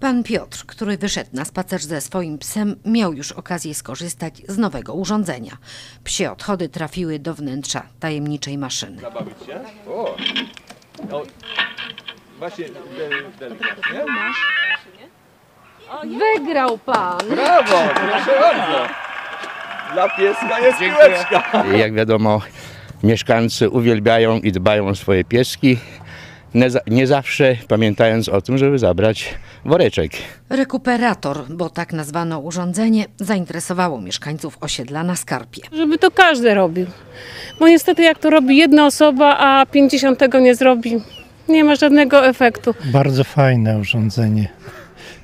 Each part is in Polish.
Pan Piotr, który wyszedł na spacer ze swoim psem, miał już okazję skorzystać z nowego urządzenia. Psie odchody trafiły do wnętrza tajemniczej maszyny. Zabawić się? O! o. Właśnie de- delikatnie. Wygrał pan! Brawo! Proszę bardzo! Dla pieska jest piłeczka! Jak wiadomo, mieszkańcy uwielbiają i dbają o swoje pieski, nie, za, nie zawsze pamiętając o tym, żeby zabrać woreczek. Rekuperator, bo tak nazwano urządzenie, zainteresowało mieszkańców osiedla na Skarpie. Żeby to każdy robił. Bo niestety jak to robi jedna osoba, a 50 tego nie zrobi, nie ma żadnego efektu. Bardzo fajne urządzenie.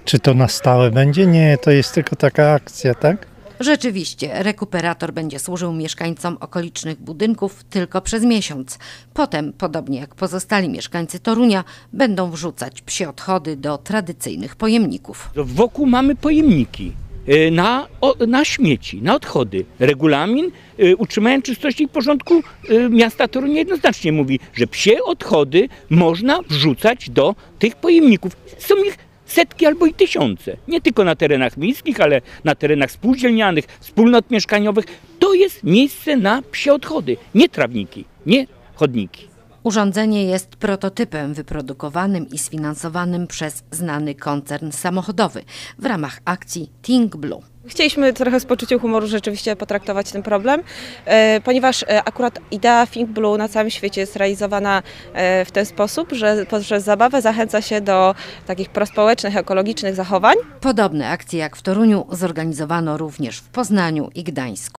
Czy to na stałe będzie? Nie, to jest tylko taka akcja, tak? Rzeczywiście, rekuperator będzie służył mieszkańcom okolicznych budynków tylko przez miesiąc. Potem, podobnie jak pozostali mieszkańcy Torunia, będą wrzucać psie odchody do tradycyjnych pojemników. Wokół mamy pojemniki y, na, na śmieci, na odchody. Regulamin y, utrzymania czystości i porządku y, miasta Torunia jednoznacznie mówi, że psie odchody można wrzucać do tych pojemników. Są ich setki albo i tysiące. Nie tylko na terenach miejskich, ale na terenach spółdzielnianych, wspólnot mieszkaniowych. To jest miejsce na psie odchody, nie trawniki, nie chodniki. Urządzenie jest prototypem wyprodukowanym i sfinansowanym przez znany koncern samochodowy w ramach akcji Think Blue. Chcieliśmy trochę z poczuciem humoru rzeczywiście potraktować ten problem, e, ponieważ e, akurat idea Think Blue na całym świecie jest realizowana e, w ten sposób, że poprzez zabawę zachęca się do takich prospołecznych, ekologicznych zachowań. Podobne akcje jak w Toruniu zorganizowano również w Poznaniu i Gdańsku.